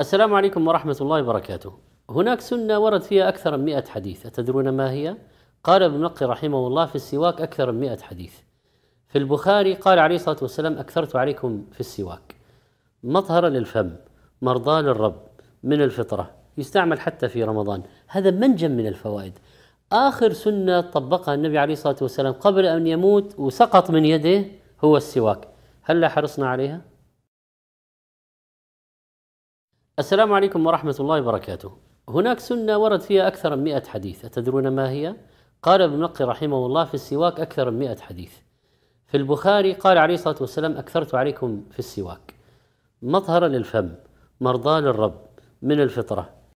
السلام عليكم ورحمة الله وبركاته. هناك سنة ورد فيها أكثر من مئة حديث. أتدرون ما هي؟ قال ابن نقي رحمه الله في السواك أكثر من مئة حديث. في البخاري قال عليه الصلاة والسلام أكثرت عليكم في السواك. مطهرة للفم مرضاة للرب من الفطرة يستعمل حتى في رمضان. هذا منجم من الفوائد. آخر سنة طبقها النبي عليه الصلاة والسلام قبل أن يموت وسقط من يده هو السواك. هل حرصنا عليها؟ السلام عليكم ورحمة الله وبركاته. هناك سنة ورد فيها أكثر من مئة حديث. أتدرون ما هي؟ قال ابن نقي رحمه الله في السواك أكثر من مئة حديث. في البخاري قال عليه الصلاة والسلام أكثرت عليكم في السواك. مطهرة للفم مرضاة للرب من الفطرة